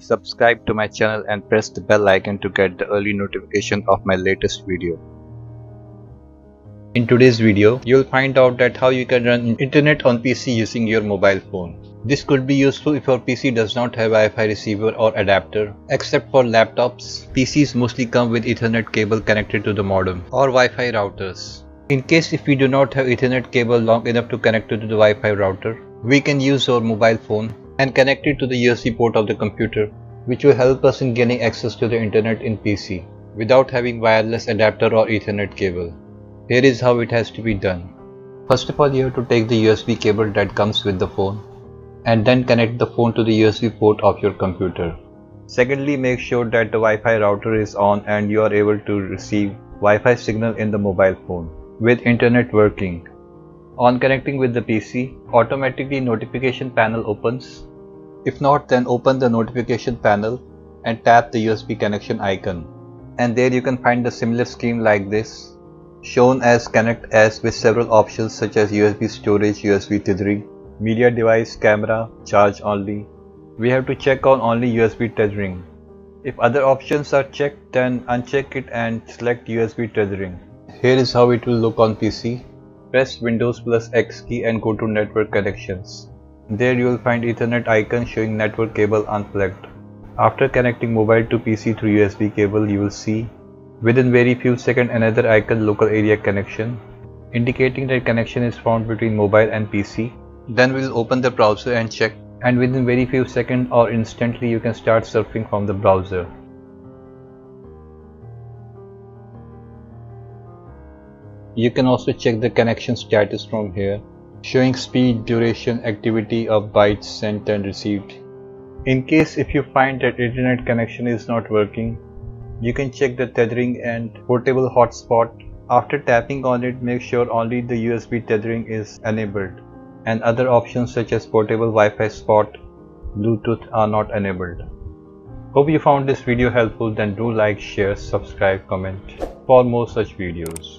Subscribe to my channel and press the bell icon to get the early notification of my latest video. In today's video, you'll find out that how you can run internet on PC using your mobile phone. This could be useful if your PC does not have Wi-Fi receiver or adapter. Except for laptops, PCs mostly come with Ethernet cable connected to the modem or Wi-Fi routers. In case if we do not have Ethernet cable long enough to connect to the Wi-Fi router, we can use our mobile phone and connect it to the USB port of the computer, which will help us in gaining access to the internet in PC without having wireless adapter or Ethernet cable. Here is how it has to be done. First of all, you have to take the USB cable that comes with the phone and then connect the phone to the USB port of your computer. Secondly, make sure that the Wi-Fi router is on and you are able to receive Wi-Fi signal in the mobile phone with internet working. On connecting with the PC, automatically notification panel opens. If not, then open the notification panel and tap the USB connection icon. And there you can find a similar screen like this shown as connect as with several options such as USB storage, USB tethering, media device, camera, charge only. We have to check on only USB tethering. If other options are checked then uncheck it and select USB tethering. Here is how it will look on PC. Press Windows plus X key and go to network connections. There you will find Ethernet icon showing network cable unplugged. After connecting mobile to PC through USB cable you will see Within very few seconds another icon local area connection indicating that connection is found between mobile and PC. Then we'll open the browser and check and within very few seconds or instantly you can start surfing from the browser. You can also check the connection status from here showing speed, duration, activity of bytes sent and received. In case if you find that internet connection is not working, you can check the tethering and portable hotspot. After tapping on it, make sure only the USB tethering is enabled and other options such as portable Wi-Fi spot, Bluetooth are not enabled. Hope you found this video helpful then do like, share, subscribe, comment for more such videos.